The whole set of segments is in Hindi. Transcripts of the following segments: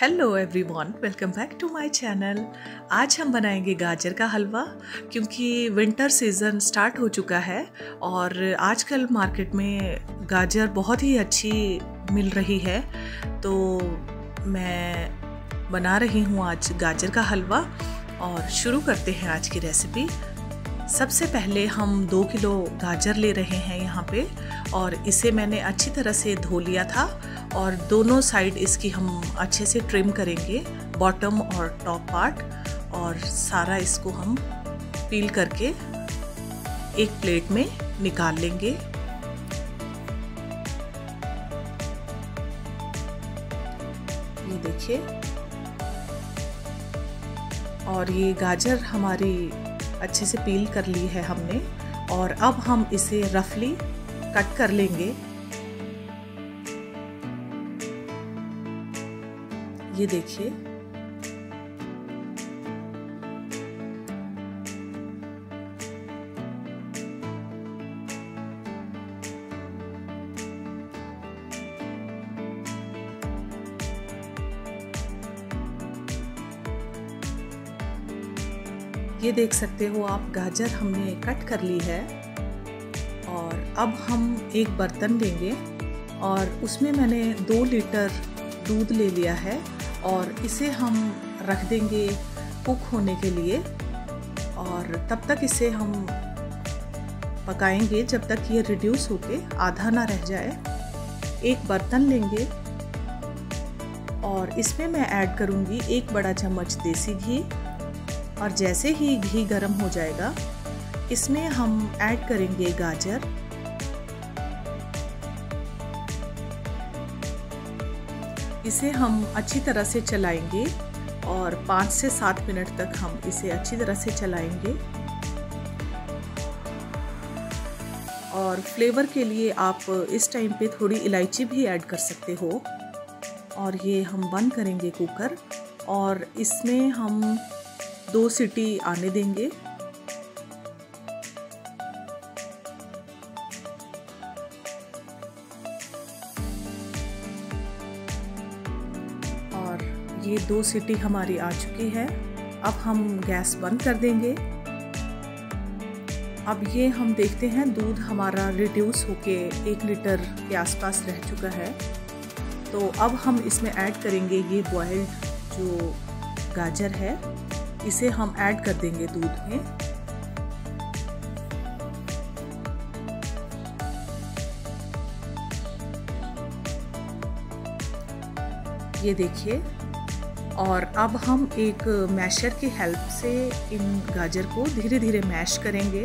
Hello everyone welcome back to my channel आज हम बनाएँगे गाजर का हलवा, क्योंकि विंटर सीज़न स्टार्ट हो चुका है और आजकल मार्केट में गाजर बहुत ही अच्छी मिल रही है। तो मैं बना रही हूँ आज गाजर का हलवा और शुरू करते हैं आज की रेसिपी सबसे पहले हम दो किलो गाजर ले रहे हैं यहाँ पे, और इसे मैंने अच्छी तरह से धो लिया था, और दोनों साइड इसकी हम अच्छे से ट्रिम करेंगे, बॉटम और टॉप पार्ट, और सारा इसको हम पील करके एक प्लेट में निकाल लेंगे। ये देखिए। और ये गाजर हमारी अच्छे से पील कर ली है हमने और अब हम इसे रफली कट कर लेंगे। ये देखिए ये देख सकते हो आप, गाजर हमने कट कर ली है। और अब हम एक बर्तन लेंगे और उसमें मैंने दो लीटर दूध ले लिया है और इसे हम रख देंगे कुक होने के लिए। और तब तक इसे हम पकाएँगे जब तक ये रिड्यूस होके आधा ना रह जाए। एक बर्तन लेंगे और इसमें मैं ऐड करूँगी एक बड़ा चम्मच देसी घी। और जैसे ही घी गर्म हो जाएगा, इसमें हम ऐड करेंगे गाजर। इसे हम अच्छी तरह से चलाएँगे और पाँच से सात मिनट तक हम इसे अच्छी तरह से चलाएँगे। और फ्लेवर के लिए आप इस टाइम पे थोड़ी इलायची भी ऐड कर सकते हो। और ये हम बंद करेंगे कुकर और इसमें हम दो सीटी आने देंगे। और ये दो सीटी हमारी आ चुकी है। अब हम गैस बंद कर देंगे। अब ये हम देखते हैं, दूध हमारा रिड्यूस होके एक लीटर के आसपास रह चुका है। तो अब हम इसमें ऐड करेंगे ये बॉयल्ड जो गाजर है। इसे हम ऐड कर देंगे दूध में। ये देखिए, और अब हम एक मैशर की हेल्प से इन गाजर को धीरे धीरे मैश करेंगे।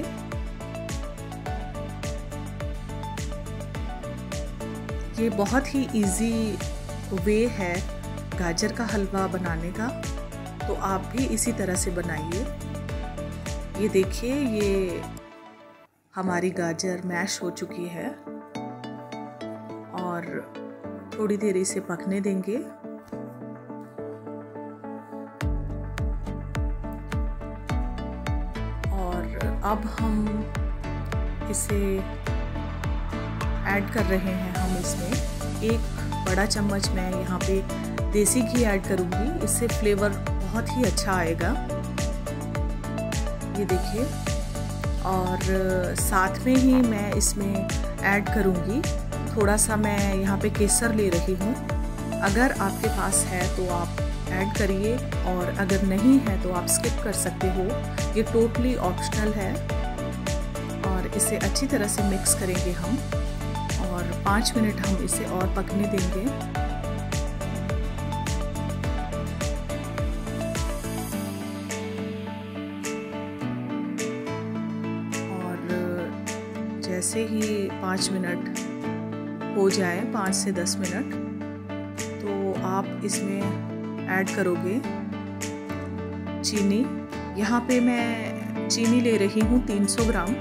ये बहुत ही इजी वे है गाजर का हलवा बनाने का। तो आप भी इसी तरह से बनाइए। ये देखिए, ये हमारी गाजर मैश हो चुकी है। और थोड़ी देर इसे पकने देंगे। और अब हम इसे ऐड कर रहे हैं हम इसमें। एक बड़ा चम्मच मैं यहाँ पे देसी घी ऐड करूँगी। इससे फ्लेवर बहुत ही अच्छा आएगा। ये देखिए। और साथ में ही मैं इसमें ऐड करूँगी। थोड़ा सा मैं यहाँ पे केसर ले रही हूँ। अगर आपके पास है तो आप ऐड करिए। और अगर नहीं है तो आप स्किप कर सकते हो। ये टोटली ऑप्शनल है। और इसे अच्छी तरह से मिक्स करेंगे हम। और पाँच मिनट हम इसे और पकने देंगे। जैसे ही पाँच मिनट हो जाए, पाँच से दस मिनट तो आप इसमें ऐड करोगे चीनी। यहाँ पे मैं चीनी ले रही हूँ 300 ग्राम।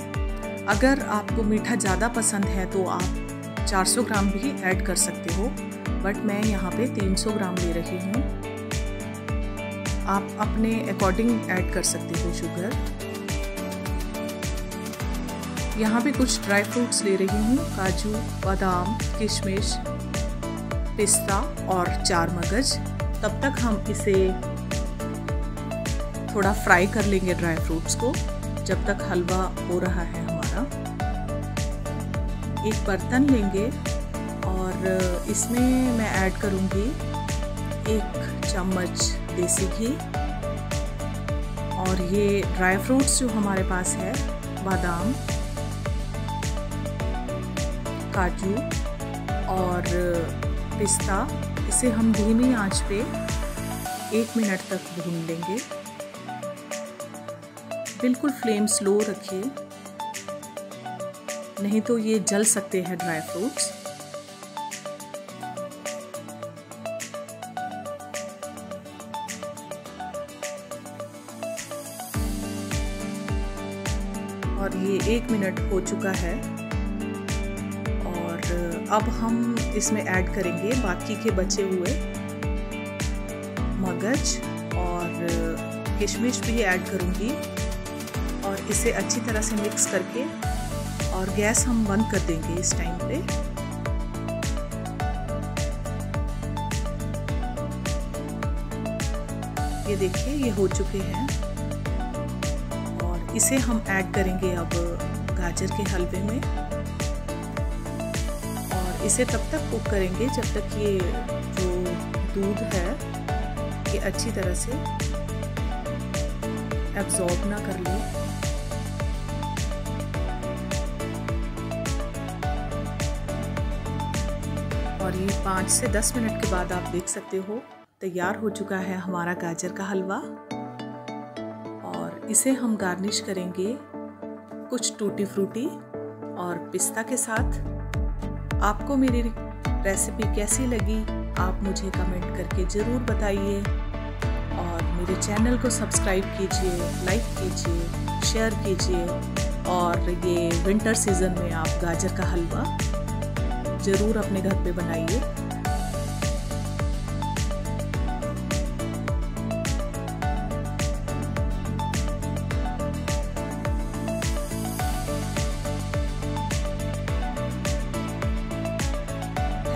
अगर आपको मीठा ज़्यादा पसंद है तो आप 400 ग्राम भी ऐड कर सकते हो, बट मैं यहाँ पे 300 ग्राम ले रही हूँ। आप अपने अकॉर्डिंग ऐड कर सकते हो शुगर। यहाँ पे कुछ ड्राई फ्रूट्स ले रही हूँ, काजू, बादाम, किशमिश, पिस्ता और चार मगज। तब तक हम इसे थोड़ा फ्राई कर लेंगे ड्राई फ्रूट्स को, जब तक हलवा हो रहा है हमारा। एक बर्तन लेंगे और इसमें मैं ऐड करूँगी एक चम्मच देसी घी। और ये ड्राई फ्रूट्स जो हमारे पास है, बादाम काजू और पिस्ता, इसे हम धीमी आँच पे एक मिनट तक भून लेंगे। बिल्कुल फ्लेम स्लो रखिए। नहीं तो ये जल सकते हैं ड्राई फ्रूट्स। और ये एक मिनट हो चुका है। अब हम इसमें ऐड करेंगे बाकी के बचे हुए मगज और किशमिश भी ऐड करूँगी। और इसे अच्छी तरह से मिक्स करके और गैस हम बंद कर देंगे इस टाइम पे। ये देखिए, ये हो चुके हैं। और इसे हम ऐड करेंगे अब गाजर के हलवे में। इसे तब तक कुक करेंगे जब तक ये जो दूध है, ये अच्छी तरह से एब्जॉर्ब ना कर ले। और ये पाँच से दस मिनट के बाद आप देख सकते हो, तैयार हो चुका है हमारा गाजर का हलवा। और इसे हम गार्निश करेंगे कुछ टूटी फ्रूटी और पिस्ता के साथ। आपको मेरी रेसिपी कैसी लगी, आप मुझे कमेंट करके ज़रूर बताइए। और मेरे चैनल को सब्सक्राइब कीजिए लाइक कीजिए शेयर कीजिए। और ये विंटर सीज़न में आप गाजर का हलवा ज़रूर अपने घर पे बनाइए।